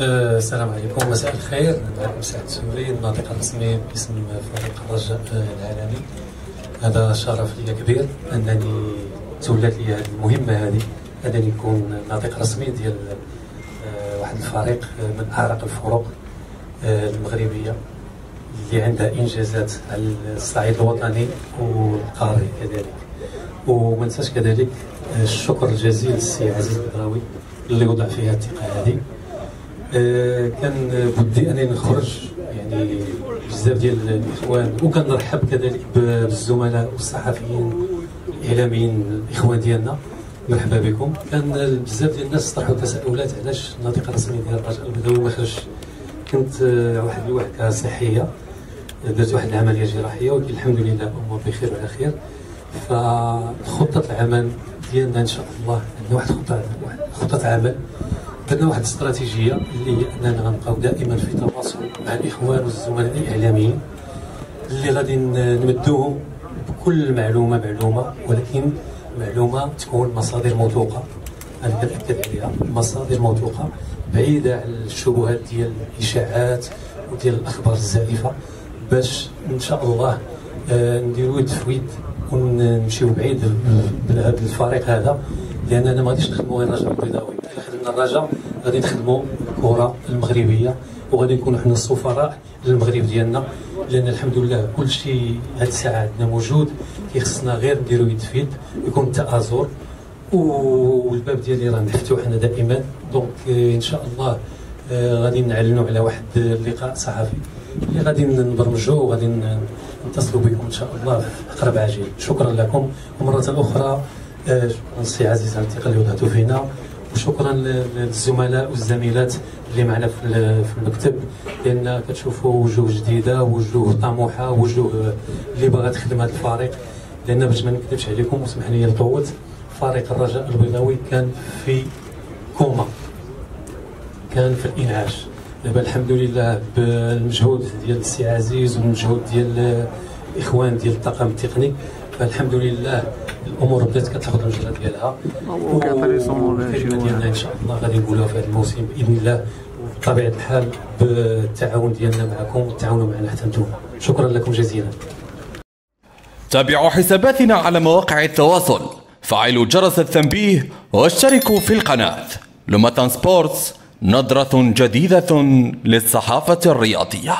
آه، السلام عليكم. مساء الخير. معكم سعد سوري الناطق الرسمي باسم فريق الرجاء العالمي. هذا شرف لي كبير أنني تولات لي هذه المهمة هذه أنني نكون ناطق رسمي ديال آه، واحد الفريق من أعرق الفرق المغربية اللي عندها إنجازات على الصعيد الوطني والقاري كذلك. وما ننساش كذلك الشكر الجزيل للسي عزيز البدراوي اللي وضع فيها الثقة هذه. كان بدي انني نخرج يعني بزاف ديال الإخوان وكنرحب كذلك بالزملاء والصحفيين الإعلاميين الإخوان ديالنا. مرحبا بكم. كان بزاف ديال الناس طرحوا تساؤلات علاش الناطق الرسمي ديال الرجاء البدوي ما خرجش. كنت آه، واحد الوحدة صحية درت واحد العملية جراحية ولكن الحمد لله الأمور بخير وعلى خير. فخطة العمل ديالنا إن شاء الله عندنا واحد خطة واحد خطة عمل درنا واحد الاستراتيجية اللي هي أننا غنبقاو دائما في تواصل مع الإخوان والزملاء الإعلاميين اللي غادي نمدوهم بكل معلومة معلومة ولكن معلومة تكون مصادر موثوقة. أنا كنأكد عليها مصادر موثوقة بعيدة عن الشبهات ديال الإشاعات وديال الأخبار الزائفة باش إن شاء الله آه، نديرو يد ونمشيو بعيد بهذا الفريق هذا لاننا ما غاديش نخدموا غير الرجاء البيضاوي الرجاء. غادي نخدموا الكرة المغربية وغادي نكونوا حنا السفراء للمغرب ديالنا لأن الحمد لله كل شيء هذه الساعة عندنا موجود. كيخصنا غير نديروا يد في يد يكون التآزر والباب ديالي راه مفتوح أنا دائما. دونك ان شاء الله آه، غادي نعلنوا على واحد اللقاء صحفي اللي غادي نبرمجوه وغادي نتصلوا بكم إن شاء الله في أقرب عاجل. شكرا لكم. ومرة أخرى شكرا السي عزيز على الثقه اللي وضعتوا فينا وشكرا للزملاء والزميلات اللي معنا في المكتب لأن كتشوفوا وجوه جديدة وجوه طموحة وجوه اللي باغا تخدم هذا الفريق. لأن باش ما نكذبش عليكم وسمح لي القوة فريق الرجاء البيضاوي كان في كوما كان في الإنعاش. دابا الحمد لله بالمجهود ديال السي عزيز والمجهود ديال الإخوان ديال الطاقم التقني. فالحمد لله الأمور بدات كتاخذ المجرى ديالها. والكلمة ديالنا إن شاء الله غادي نقولوها في هذا الموسم بإذن الله. بطبيعة الحال بالتعاون ديالنا معكم والتعاون معنا حتى أنتم. شكرا لكم جزيلا. تابعوا حساباتنا على مواقع التواصل. فعلوا جرس التنبيه واشتركوا في القناة. لمتان سبورتس نظرة جديدة للصحافة الرياضية.